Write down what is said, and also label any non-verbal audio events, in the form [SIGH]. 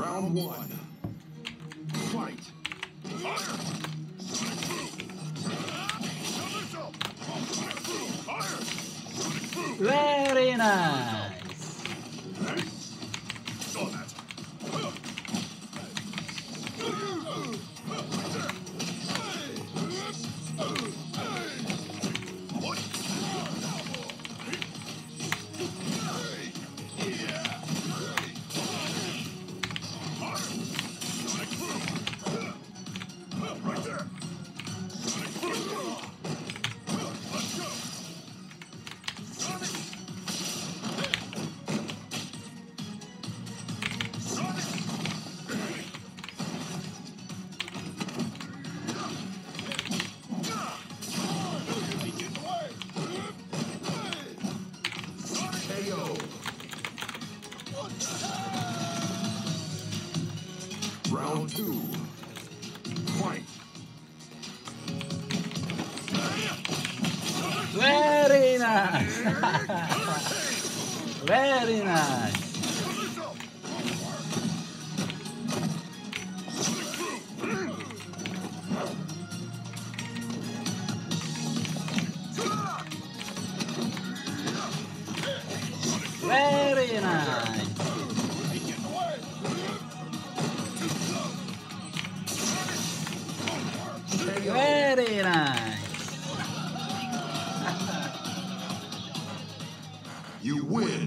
Round one. Fight. Very nice. Round two. Fight. Very nice. [LAUGHS] Very nice. Very nice. Very nice. you win.